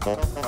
Пока.